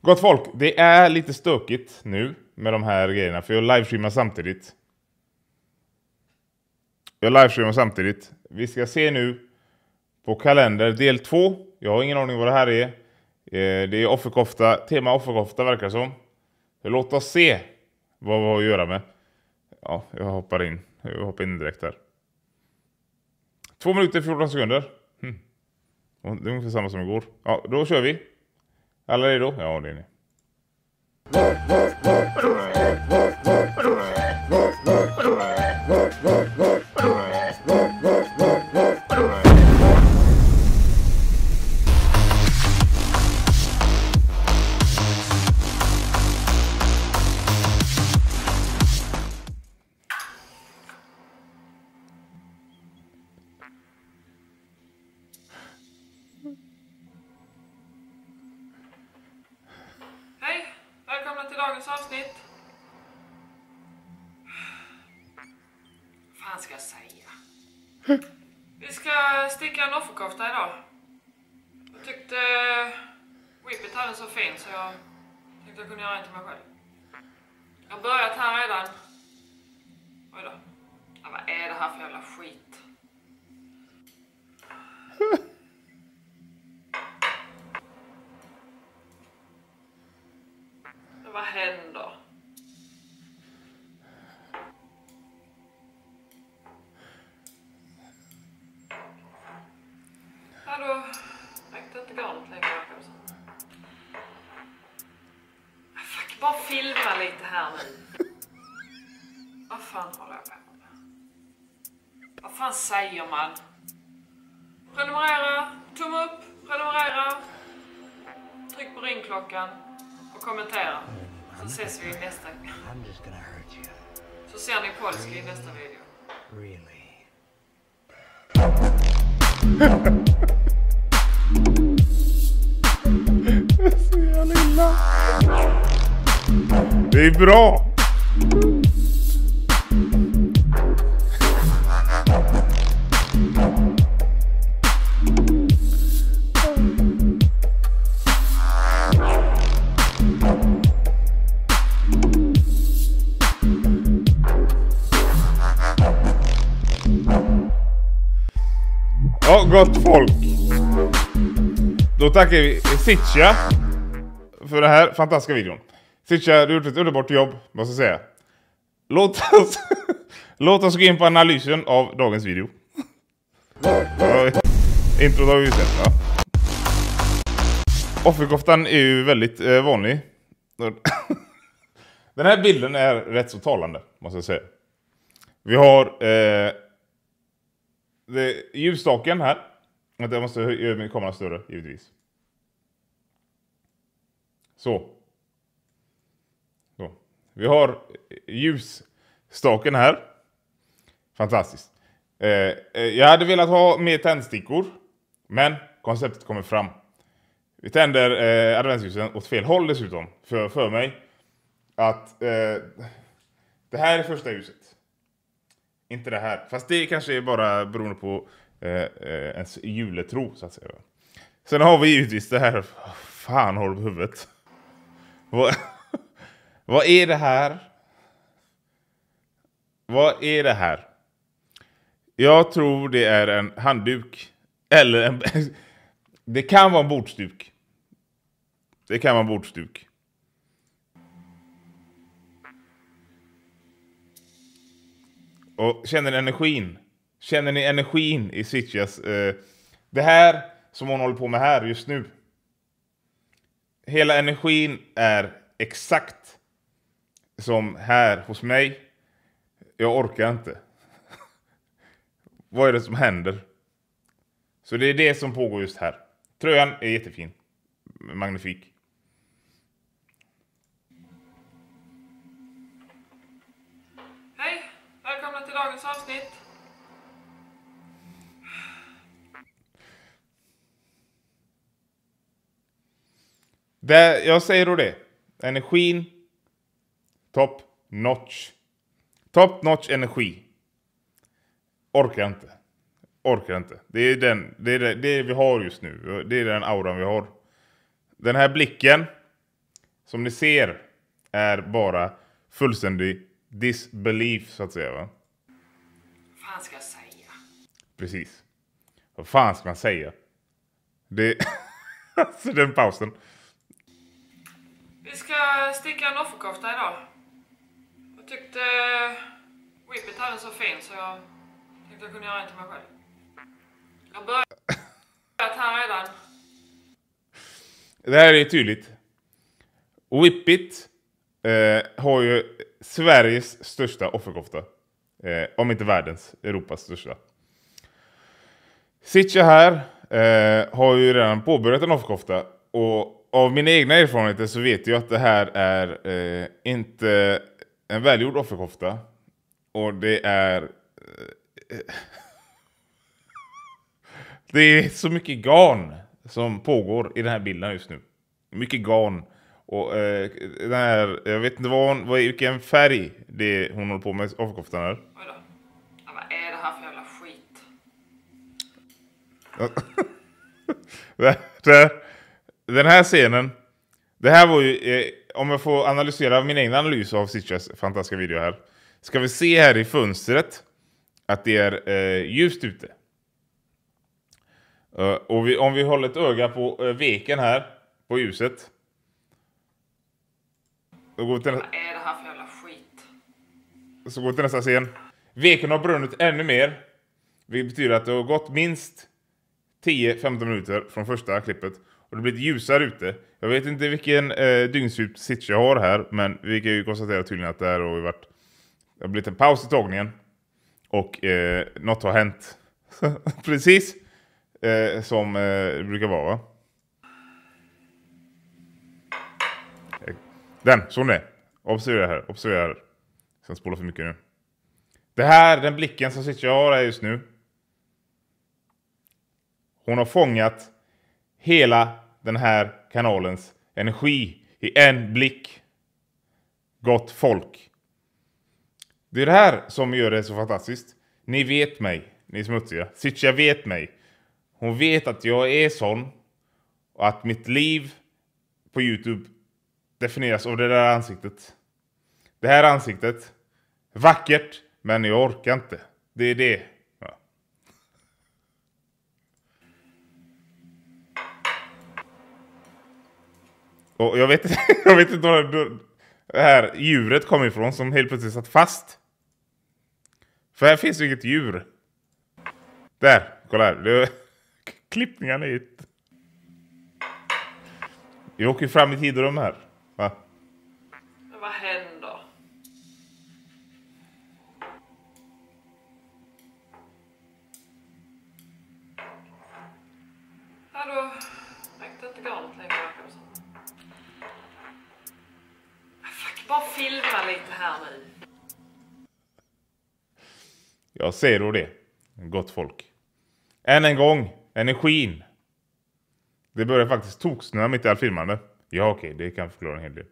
Gott folk, det är lite stökigt nu med de här grejerna för jag livestreamar samtidigt. Jag livestreamar samtidigt. Vi ska se nu på kalender del 2. Jag har ingen aning vad det här är. Eh, det är offerkofta, tema offerkofta verkar det som. Låt oss se vad vi har att göra med. Ja, jag hoppar in. Jag hoppar in direkt här. 2 minuter 14 sekunder. Hm. Det är ungefär samma som igår. Ja, då kör vi. Eller är det då? Ja, det är ni. Fan ska jag säga? Vi ska sticka en offerkofta idag. Jag tyckte Whippet hade den så fin så jag tänkte jag kunde göra en till mig själv. Jag har börjat här redan. Oj då. Ja, vad är det här för jävla skit? Vad händer? Inte här nu. Vad fan håller jag på med? Vad fan säger man? Prenumerera, tumme upp, prenumerera. Tryck på ringklockan och kommentera. Så ses vi i nästa... Så ser ni polska i nästa video. Det är bra! Ja, gott folk. Då tackar vi Sitcha för den här fantastiska videon. Sitcha, du har gjort ett underbart jobb, måste jag säga. Låt oss, låt oss gå in på analysen av dagens video. Introt har vi ju sett, va? Offerkoftan är ju väldigt eh, vanlig. Den här bilden är rätt så talande, måste jag säga. Vi har eh, det, ljusstaken här. Jag måste göra min kamera större, givetvis. Så. Vi har ljusstaken här. Fantastiskt. Eh, eh, jag hade velat ha mer tändstickor. Men konceptet kommer fram. Vi tänder eh, adventsljusen åt fel håll dessutom. För, för mig att eh, det här är första ljuset. Inte det här. Fast det kanske är bara beroende på eh, eh ens juletro så att säga. Sen har vi givetvis det här. Fan har du på huvudet? Vad, är det här? Vad är det här? Jag tror det är en handduk. Eller en... Det kan vara en bordsduk. Det kan vara en bordsduk. Och känner ni energin? Känner ni energin i Sitchas... Eh, det här som hon håller på med här just nu. Hela energin är exakt som här hos mig. Jag orkar inte. Vad är det som händer? Så det är det som pågår just här. Tröjan är jättefin. Magnifik. Hej! Välkomna till dagens avsnitt. Det, jag säger då det. Energin. Top notch. Top notch energi. Orkar inte. Orkar inte. Det är, den, det, är det, det vi har just nu. Det är den auran vi har. Den här blicken. som ni ser är bara fullständig disbelief så att säga. Va? Vad fan ska jag säga? Precis. Vad fan ska man säga? Det... alltså den pausen. Vi ska sticka en offerkofta idag. Tyckte Whippet hade så fin så jag tänkte jag kunde göra en till mig själv. Jag har börjat här redan. Det här är tydligt. Whippit eh, har ju Sveriges största offerkofta. Eh, om inte världens, Europas största. Sitcha här eh, har ju redan påbörjat en offerkofta. Och av mina egna erfarenheter så vet jag att det här är eh, inte en välgjord offerkofta. Och det är... Eh, det är så mycket garn som pågår i den här bilden just nu. Mycket garn. Och eh, den här, jag vet inte vad hon, vad, vilken färg det hon håller på med offerkoftan är. Oj då. Ja, vad är det här för jävla skit? Den här scenen, det här var ju, eh, om jag får analysera min egen analys av Sitchas fantastiska video här. Ska vi se här i fönstret att det är eh, ljust ute. Eh, och vi, om vi håller ett öga på eh, veken här, på ljuset. Då går vi till, Vad är det här för jävla skit? så går vi till nästa scen. Veken har brunnit ännu mer. Vilket betyder att det har gått minst 10-15 minuter från första klippet. Och det blir lite ljusare ute. Jag vet inte vilken eh, dygnsdjup sits jag har här. Men vi kan ju konstatera tydligen att det här har varit... Det har blivit en paus i tagningen. Och eh, något har hänt. Precis eh, som eh, det brukar vara va? Eh, den, såg ni? Observera här, observera här. Sen spola för mycket nu. Det här, den blicken som sitter jag har här just nu. Hon har fångat hela den här kanalens energi i en blick. Gott folk. Det är det här som gör det så fantastiskt. Ni vet mig, ni smutsiga. Sitcha vet mig. Hon vet att jag är sån. Och att mitt liv på Youtube definieras av det där ansiktet. Det här ansiktet. Vackert, men jag orkar inte. Det är det. Ja. Och jag vet, jag vet inte var det här djuret kom ifrån som helt plötsligt satt fast. För här finns ju inget djur. Där, kolla här. Det, klippningarna är ju... Vi åker ju fram i tid och här. Va? Bara filma lite här nu. Jag säger då det. Gott folk. Än en gång, energin. Det börjar faktiskt toksnöa mitt i allt filmande. Ja okej, det kan förklara en hel del.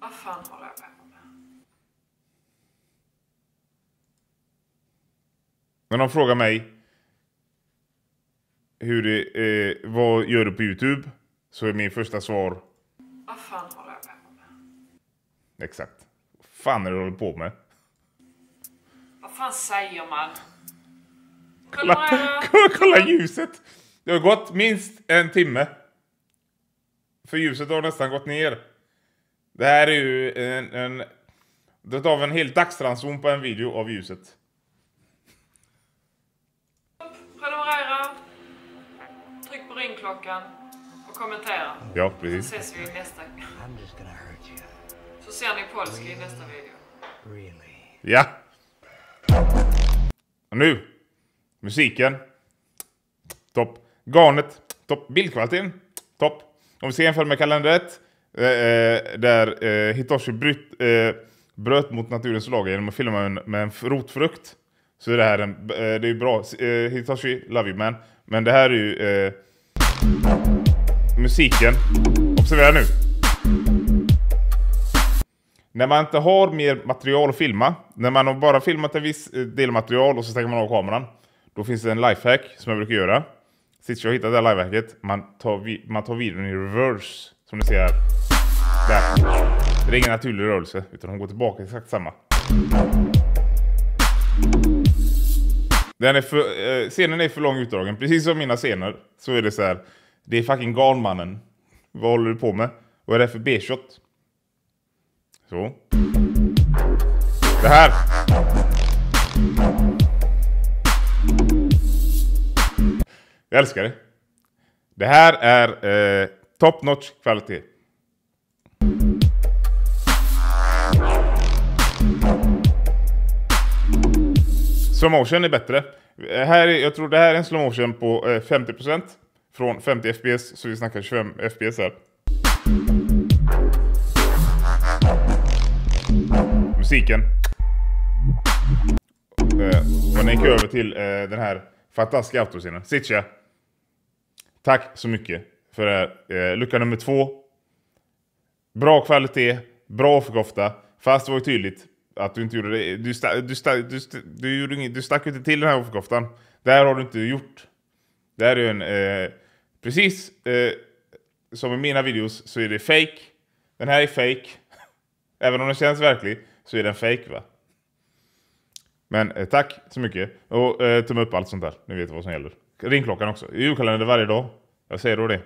Vad fan håller jag på med? När de frågar mig hur det, eh, vad gör du på Youtube? Så är min första svar Vad fan håller jag på med? Exakt. Vad fan är det du håller på med? Vad fan säger man? Kolla, Kolla, kolla, kolla ljuset! Det har gått minst en timme. För ljuset har nästan gått ner. Det här är ju en... en det tar en hel dagsranson på en video av ljuset. Prenumerera. Tryck på ringklockan. Och kommentera. Ja, Så precis. ses vi nästa. Så ser ni polski i nästa video. Really. Ja. Och nu. Musiken. Topp. Garnet. Topp. Bildkvaliteten. Topp. Om vi ska jämföra med kalender 1. Eh, eh, där eh, Hitoshi bryt, eh, bröt mot naturens lagar genom att filma med en, med en rotfrukt. Så är det här en, eh, det är bra. Eh, Hitoshi, love you man. Men det här är ju eh, musiken. Observera nu. När man inte har mer material att filma, när man har bara filmat en viss eh, del material och så stänger man av kameran. Då finns det en lifehack som jag brukar göra. Sist jag hittade det här lifehacket, man tar, man tar videon i reverse. Som ni ser här. Där. Det är ingen naturlig rörelse, utan hon går tillbaka exakt samma. Den är för, eh, scenen är för lång utdragen. Precis som mina scener så är det så här. Det är fucking galmannen. Vad håller du på med? Vad är det för B-shot? Så. Det här. Jag älskar det. Det här är eh, top notch kvalitet. Slow motion är bättre. Eh, här är, jag tror det här är en slow motion på eh, 50% från 50 FPS, så vi snackar 25 FPS här. Musiken. Eh, och den gick över till eh, den här fantastiska autoscenen. Sitcha. Tack så mycket för det här. Eh, lucka nummer två. Bra kvalitet, bra offerkofta. Fast det var ju tydligt att du inte gjorde det. Du, sta, du, sta, du, sta, du, gjorde inget, du stack inte till den här offerkoftan. Det här har du inte gjort. Det här är ju en... Eh, precis eh, som i mina videos så är det fake. Den här är fake. Även om den känns verklig så är den fake va. Men eh, tack så mycket. Och eh, tumme upp allt sånt där. Ni vet vad som gäller. Ringklockan också. Julkalender varje dag. Jag säger då det.